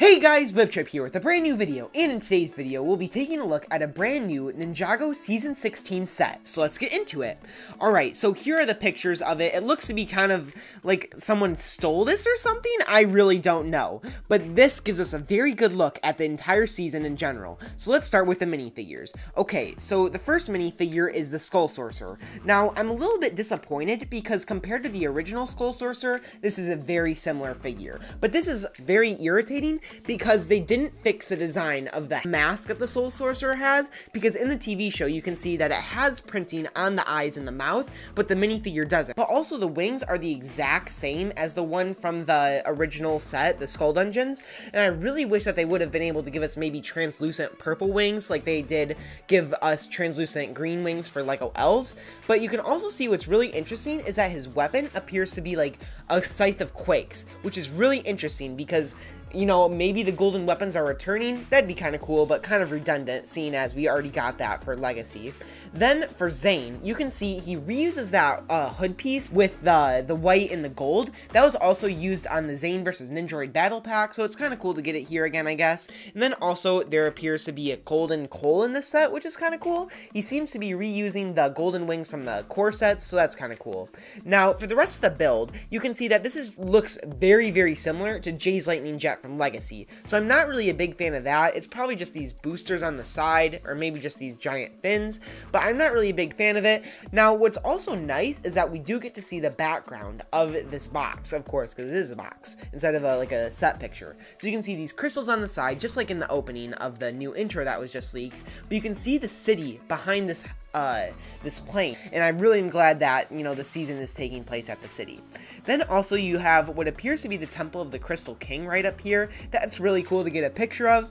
Hey guys, WhipChip here with a brand new video, and in today's video, we'll be taking a look at a brand new Ninjago Season 16 set, so let's get into it. Alright, so here are the pictures of it. It looks to be kind of like someone stole this or something, I really don't know. But this gives us a very good look at the entire season in general. So let's start with the minifigures. Okay, so the first minifigure is the Skull Sorcerer. Now, I'm a little bit disappointed because compared to the original Skull Sorcerer, this is a very similar figure. But this is very irritating because they didn't fix the design of the mask that the Skull Sorcerer has, because in the TV show you can see that it has printing on the eyes and the mouth, but the minifigure doesn't. But also the wings are the exact same as the one from the original set, the Skull Dungeons, and I really wish that they would have been able to give us maybe translucent purple wings like they did give us translucent green wings for Lego Elves, but you can also see what's really interesting is that his weapon appears to be like a Scythe of Quakes, which is really interesting because you know, maybe the golden weapons are returning. That'd be kind of cool, but kind of redundant, seeing as we already got that for Legacy. Then for Zane, you can see he reuses that uh, hood piece with the, the white and the gold. That was also used on the Zane versus Nindroid battle pack, so it's kind of cool to get it here again, I guess. And then also, there appears to be a golden Cole in this set, which is kind of cool. He seems to be reusing the golden wings from the core sets, so that's kind of cool. Now, for the rest of the build, you can see that this is looks very, very similar to Jay's Lightning Jet from Legacy. So I'm not really a big fan of that. It's probably just these boosters on the side, or maybe just these giant fins, but I'm not really a big fan of it. Now, what's also nice is that we do get to see the background of this box, of course, because it is a box, instead of a, like a set picture. So you can see these crystals on the side, just like in the opening of the new intro that was just leaked, but you can see the city behind this uh, this plane. And I really am glad that, you know, the season is taking place at the city. Then also you have what appears to be the Temple of the Crystal King right up here. That's really cool to get a picture of.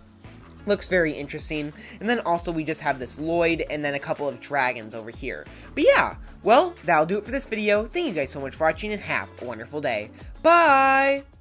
Looks very interesting. And then also we just have this Lloyd and then a couple of dragons over here. But yeah, well, that'll do it for this video. Thank you guys so much for watching and have a wonderful day. Bye!